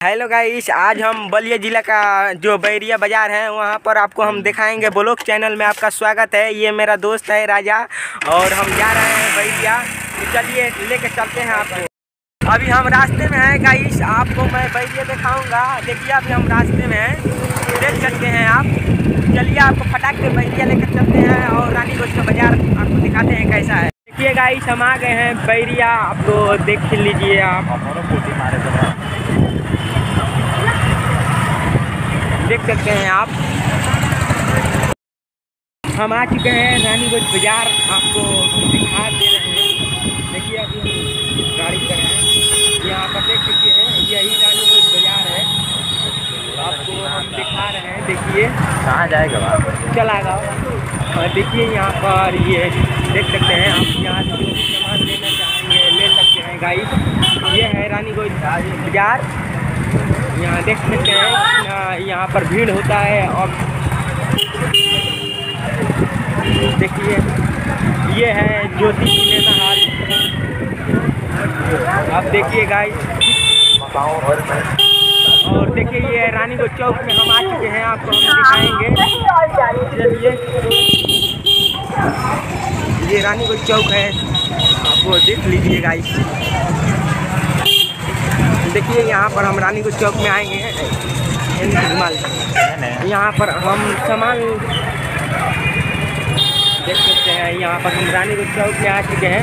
Hello guys आज हम बलिया जिला का जो बैरिया बाज़ार है, वहाँ पर आपको हम दिखाएँगे ब्लॉग चैनल में आपका स्वागत है। ये मेरा दोस्त है राजा और हम जा रहे हैं बैरिया। तो चलिए, लेके चलते हैं आपको। अभी हम रास्ते में हैं गाइस आपको मैं बैरिया दिखाऊँगा। देखिए, अभी हम रास्ते में हैं। देख सकते हैं आप। चलिए, आपको फटाक से बैरिया लेकर चलते हैं और रानी गोज का बाज़ार आपको दिखाते हैं कैसा है। देखिए गाइस हम आ गए हैं बैरिया। आपको देख लीजिए आप। देख सकते हैं आप। हम आ चुके हैं रानीगंज बाज़ार। आपको दिखा दे रहे हैं। देखिए अभी हम गाड़ी पर हैं। यहाँ पर देख सकते हैं यही रानीगंज बाज़ार है। आपको हम दिखा रहे हैं देखिए। कहाँ जाएगा चला और देखिए यहाँ पर ये देख सकते हैं आप यहाँ से जो सामान लेना चाहेंगे ले सकते हैं गाइस। ये है रानीगंज बाज़ार। यहाँ देख सकते हैं यहाँ- पर भीड़ होता है और देखिए, ये है ज्योति सिनेमा आप देखिए गाइस और देखिए, ये रानीगंज चौक में हम आ चुके हैं, आपको हम दिखाएँगे। चलिए। ये रानीगंज चौक है आपको देख लीजिए गाइस देखिए, यहाँ पर हम रानी रानीगंज चौक में आएँगे। यहाँ पर हम सामान देख सकते हैं। यहाँ पर हम रानी को चौक में आ चुके हैं।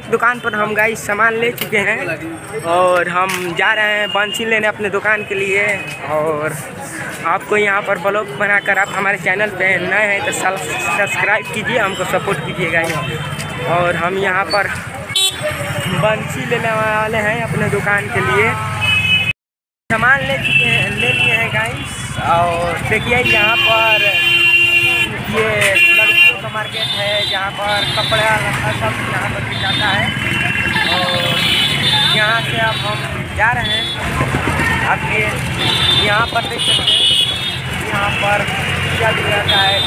एक दुकान पर हम गाइस सामान ले चुके हैं और हम जा रहे हैं बंसी लेने अपने दुकान के लिए और आपको यहाँ पर ब्लॉग बनाकर आप हमारे चैनल पे नए हैं तो सब्सक्राइब कीजिए, हमको सपोर्ट कीजिए गाइस। और हम यहाँ पर बंसी लेने वाले हैं अपने दुकान के लिए। सामान ले चुके हैं, ले लिए हैं गाइस। और देखिए यहाँ पर ये लड़कियों का मार्केट है जहाँ पर कपड़ा लत्ता सब यहाँ पर मिल जाता है। और यहाँ से अब हम जा रहे हैं। अब ये यहाँ पर देख सकते हैं। यहाँ पर क्या दिया जाता है।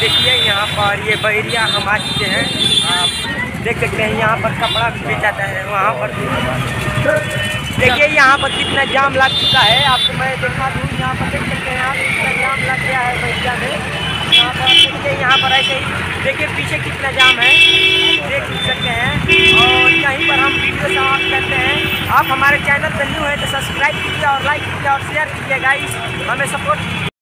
देखिए यहाँ पर ये बहरिया हम आ चुके हैं। आप देख सकते हैं यहाँ पर कपड़ा भी बेचाता है वहाँ पर। देखिए यहाँ पर कितना जाम लग चुका है। आपको मैं दिखा दूँ, यहाँ पर देख सकते हैं आप कितना जाम लग गया है बैरिया में यहाँ पर देखिए देखिए, पीछे कितना जाम है। देख सकते हैं। और यहीं पर हम वीडियो समाप्त करते हैं। आप हमारे चैनल पर न्यू है तो सब्सक्राइब कीजिए और लाइक कीजिए और शेयर कीजिए गाइस हमें सपोर्ट